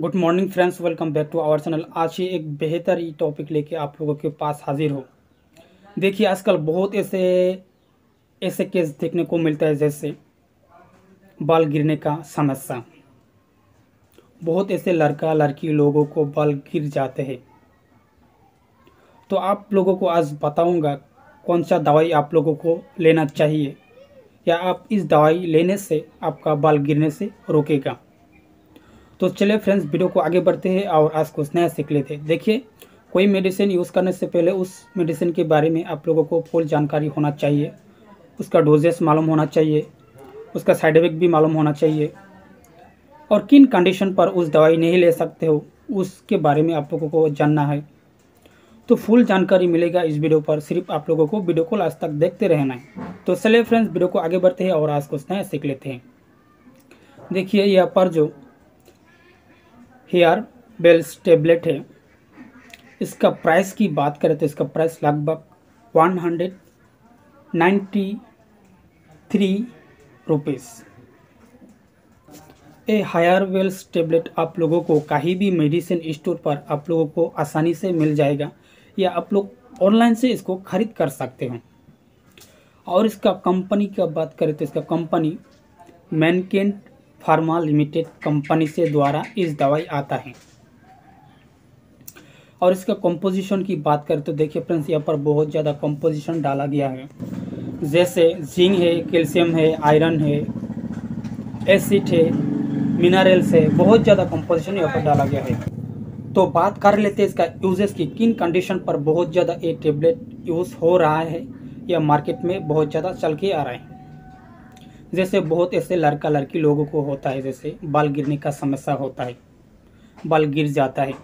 Good morning friends welcome back to our channel आज ही एक बेहतर ही टॉपिक लेके आप लोगों के पास हाजिर हो। देखिए, आजकल बहुत ऐसे ऐसे केस देखने को मिलता है, जैसे बाल गिरने का समस्या। बहुत ऐसे लड़का लड़की लोगों को बाल गिर जाते हैं। तो आप लोगों को आज बताऊँगा कौन सा दवाई आप लोगों को लेना चाहिए। या आप इस दवाई लेने से आपका बाल गिरने से रोकेगा। तो चलिए फ्रेंड्स वीडियो को आगे बढ़ते हैं और आज कुछ नया सीख लेते हैं। देखिए, कोई मेडिसिन यूज़ करने से पहले उस मेडिसिन के बारे में आप लोगों को फुल जानकारी होना चाहिए। उसका डोजेस मालूम होना चाहिए। उसका साइड इफ़ेक्ट भी मालूम होना चाहिए। और किन कंडीशन पर उस दवाई नहीं ले सकते हो, उसके बारे में आप लोगों को जानना है। तो फुल जानकारी मिलेगा इस वीडियो पर, सिर्फ़ आप लोगों को वीडियो को लास्ट तक देखते रहना है। तो चलिए फ्रेंड्स वीडियो को आगे बढ़ते हैं और आज कुछ नया सीख लेते हैं। देखिए, यहाँ पर जो हेयर बेल्स टेबलेट है। इसका प्राइस की बात करें तो इसका प्राइस लगभग one hundred ninety three rupees ए हायर वेल्स टेबलेट आप लोगों को कहीं भी मेडिसिन स्टोर पर आप लोगों को आसानी से मिल जाएगा, या आप लोग ऑनलाइन से इसको खरीद कर सकते हो। और इसका कंपनी का बात करें तो इसका company Mankind Pharma limited company से द्वारा इस दवाई आता है। और इसका कंपोजिशन की बात करें तो देखिए फ्रेंड्स यहाँ पर बहुत ज़्यादा कंपोजिशन डाला गया है। जैसे जिंक है कैल्शियम है आयरन है एसिड है मिनरल्स है, बहुत ज़्यादा कंपोजिशन यहाँ पर डाला गया है। तो बात कर लेते हैं इसका यूजेस की, किन कंडीशन पर बहुत ज़्यादा ये टेबलेट यूज़ हो रहा है या मार्केट में बहुत ज़्यादा चल के आ रहा है। जैसे बहुत ऐसे लड़का लड़की लोगों को होता है, जैसे बाल गिरने का समस्या होता है, बाल गिर जाता है।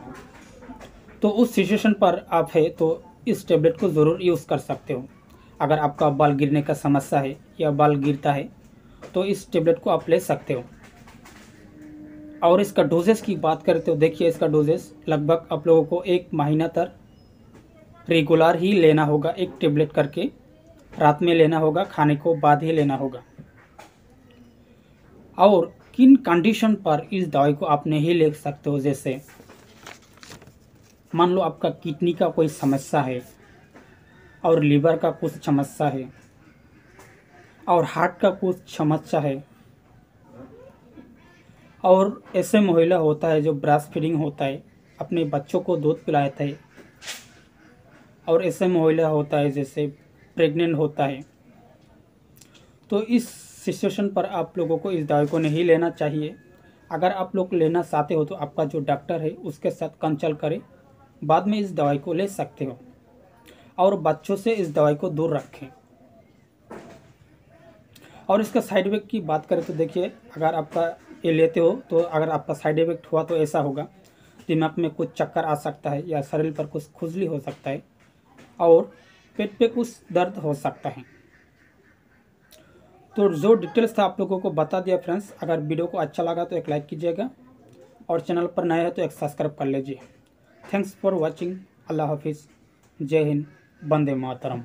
तो उस सिचुएशन पर आप है तो इस टेबलेट को ज़रूर यूज़ कर सकते हो। अगर आपका बाल गिरने का समस्या है या बाल गिरता है तो इस टेबलेट को आप ले सकते हो। और इसका डोजेस की बात करते हो देखिए, इसका डोजेस लगभग आप लोगों को एक महीना तक रेगुलर ही लेना होगा। एक टेबलेट करके रात में लेना होगा, खाने को बाद ही लेना होगा। और किन कंडीशन पर इस दवाई को आप नहीं ले सकते हो? जैसे, मान लो आपका किडनी का कोई समस्या है और लीवर का कुछ समस्या है और हार्ट का कुछ समस्या है और ऐसे महिला होता है जो ब्रास फीडिंग होता है, अपने बच्चों को दूध पिलाता है और ऐसे महिला होता है जैसे प्रेग्नेंट होता है। तो इस सिचुएशन पर आप लोगों को इस दवाई को नहीं लेना चाहिए। अगर आप लोग लेना चाहते हो तो आपका जो डॉक्टर है, उसके साथ कंसल्ट करें। बाद में इस दवाई को ले सकते हो। और बच्चों से इस दवाई को दूर रखें। और इसका साइड इफ़ेक्ट की बात करें तो देखिए, अगर आपका ये लेते हो तो अगर आपका साइड इफ़ेक्ट हुआ तो ऐसा होगा। दिमाग में कुछ चक्कर आ सकता है या शरीर पर कुछ खुजली हो सकता है और पेट पे कुछ दर्द हो सकता है। तो जो डिटेल्स था आप लोगों को बता दिया फ्रेंड्स अगर वीडियो को अच्छा लगा तो एक लाइक कीजिएगा और चैनल पर नए है तो एक सब्सक्राइब कर लीजिए। थैंक्स फॉर वॉचिंग अल्लाह हाफिज़। जय हिंद। बंदे मातरम।